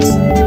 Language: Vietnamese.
Woo!